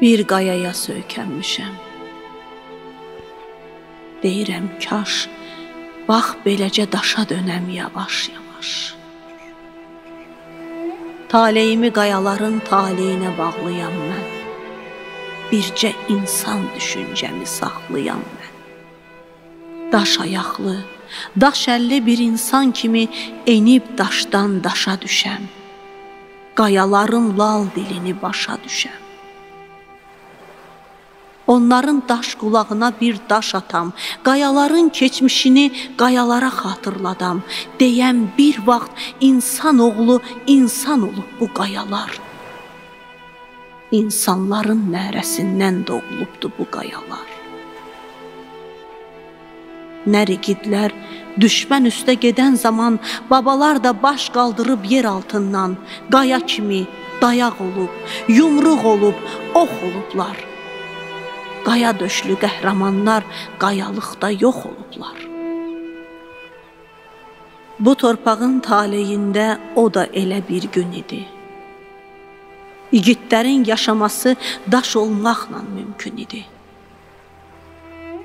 bir qayaya söykənmişəm. Deyirəm kaş bax beləcə daşa dönəm yavaş-yavaş. Taleyimi qayaların taleyinə bağlıyam mən. Bircə insan düşüncəmi saxlayam mən. Daş ayaqlı, daş əlli bir insan kimi enib daşdan daşa düşəm. Qayaların lal dilini başa düşəm. Onların daş qulağına bir daş atam, qayaların keçmişini qayalara xatırladam. Deyəm bir vaxt insan oğlu insan olub bu qayalar. İnsanların nərəsindən doğulubdu bu qayalar. Nərigidlər düşmən üstə gedən zaman babalar da baş qaldırıb yer altından qaya kimi dayaq olub, yumruq olub, ox olublar qaya döşlü qəhrəmanlar qayalıqda yox olublar. Bu torpağın taleyində o da elə bir gün idi. İgidlərin yaşaması daş olmaqla mümkün idi.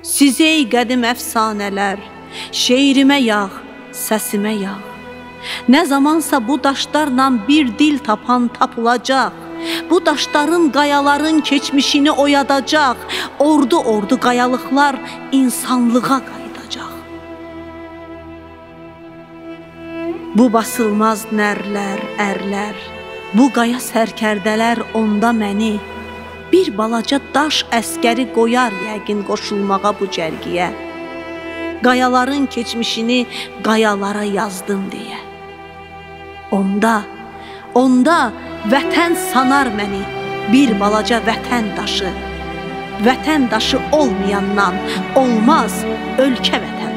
Siz ey qədim əfsanələr, şeirimə yağ, səsimə yağ. Nə zamansa bu daşlarla bir dil tapan tapılacaq. Bu daşların, qayaların keçmişini oyadacaq. Ordu-ordu qayalıqlar insanlığa qayıdacaq. Bu basılmaz nərlər, ərlər, bu qaya sərkərdələr onda məni bir balaca daş əskəri qoyar yəqin qoşulmağa bu cərgiyə. Qayaların keçmişini qayalara yazdım deyə. Onda, onda Vətən sanar məni bir balaca vətən daşı. Vətən daşı olmayandan olmaz ölkə vətən